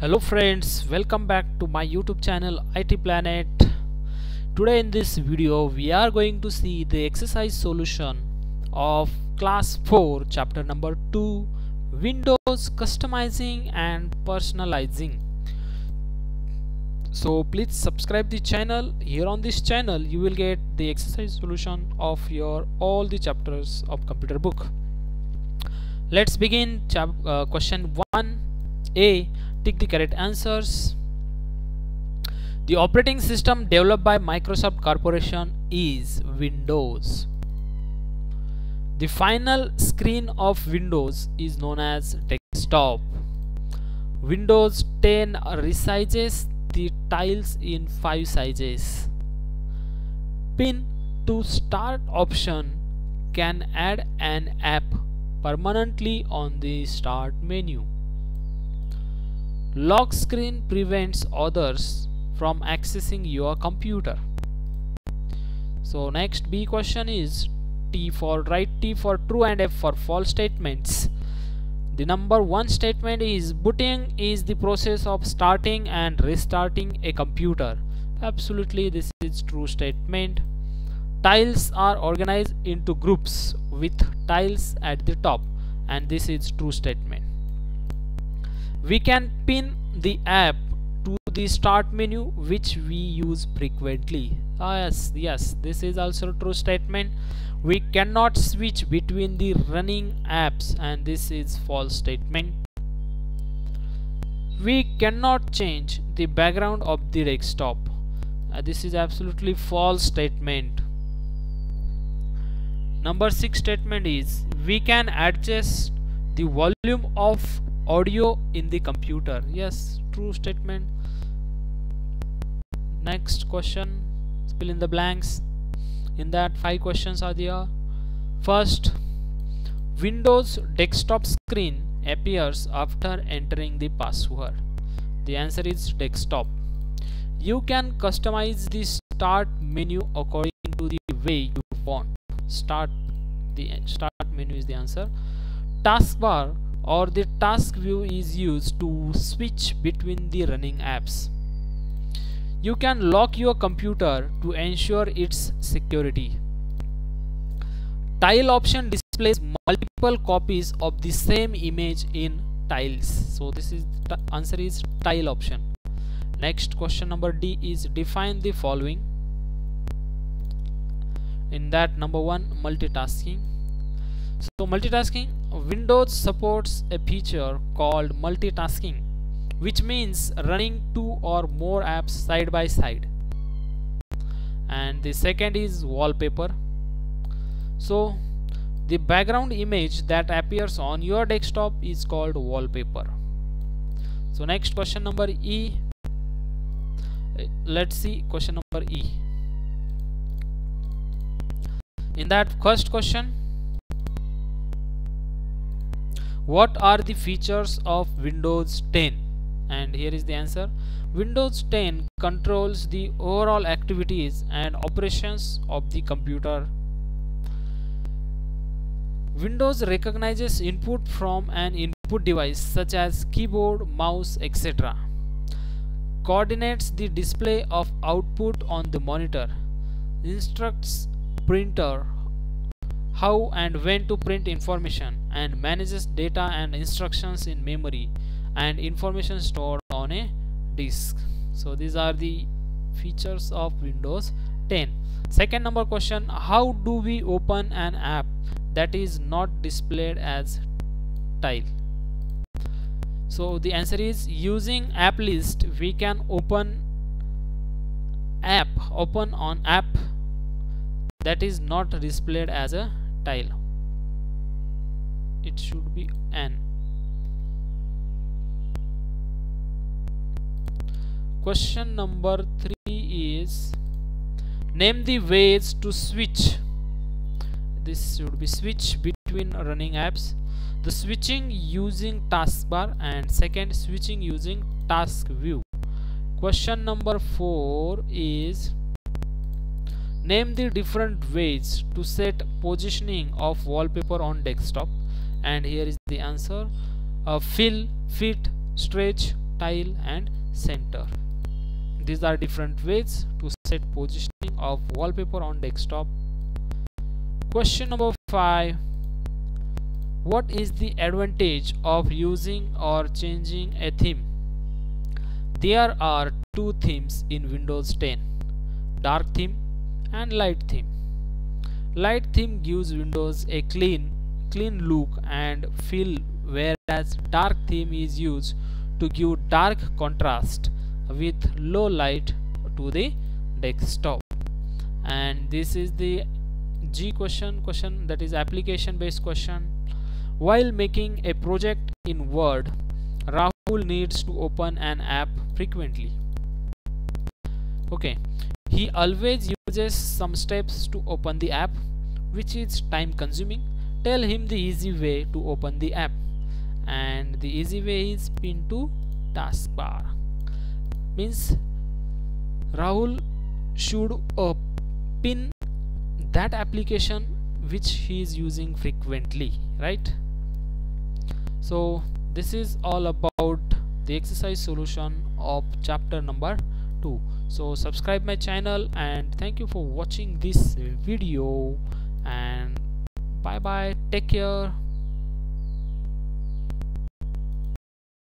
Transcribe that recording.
hello friends welcome back to my youtube channel IT Planet. Today in this video we are going to see the exercise solution of class 4 chapter number 2 windows customizing and personalizing. So please subscribe the channel. Here on this channel you will get the exercise solution of your all the chapters of computer book. Let's begin uh, question 1a tick the correct answers. The operating system developed by Microsoft Corporation is Windows. The final screen of Windows is known as desktop. Windows 10 resizes the tiles in 5 sizes. Pin to start option can add an app permanently on the start menu. Lock screen prevents others from accessing your computer. So next B question is T for right T for true and F for false statements. The number one statement is booting is the process of starting and restarting a computer. Absolutely this is true statement. Tiles are organized into groups with tiles at the top and this is true statement we can pin the app to the start menu which we use frequently. Ah, yes yes this is also true statement. We cannot switch between the running apps and this is false statement. We cannot change the background of the desktop. Uh, this is absolutely false statement. Number 6 statement is we can adjust the volume of audio in the computer. Yes true statement. Next question. Fill in the blanks. In that five questions are there. First windows desktop screen appears after entering the password. The answer is desktop. You can customize the start menu according to the way you want. Start the start menu is the answer. Taskbar or the task view is used to switch between the running apps. You can lock your computer to ensure its security. Tile option displays multiple copies of the same image in tiles. So this is the answer is tile option. Next question number d is define the following. In that number one multitasking. So multitasking windows supports a feature called multitasking which means running two or more apps side by side. And the second is wallpaper. So the background image that appears on your desktop is called wallpaper. So next question number e. Let's see question number e. In that first question what are the features of windows 10 and here is the answer. Windows 10 controls the overall activities and operations of the computer. Windows recognizes input from an input device such as keyboard mouse etc coordinates the display of output on the monitor instructs printer how and when to print information and manages data and instructions in memory and information stored on a disk. So these are the features of windows 10 second number question how do we open an app that is not displayed as tile? So the answer is using app list we can open app open on app that is not displayed as a tile. It should be n question number 3 is name the ways to switch. This should be switch between running apps. The switching using taskbar and second switching using task view. Question number 4 is Name the different ways to set positioning of wallpaper on desktop. And here is the answer. Uh, fill, fit, stretch, tile and center. These are different ways to set positioning of wallpaper on desktop. Question number 5 what is the advantage of using or changing a theme? There are two themes in windows 10 dark theme and light theme. Light theme gives windows a clean clean look and feel whereas dark theme is used to give dark contrast with low light to the desktop. And this is the G question question that is application based question. While making a project in Word Rahul needs to open an app frequently. Okay he always uses some steps to open the app which is time consuming. Tell him the easy way to open the app. And the easy way is pin to taskbar. Means Rahul should uh, pin that application which he is using frequently right? So this is all about the exercise solution of chapter number 2 so subscribe my channel and thank you for watching this video and bye bye. Take care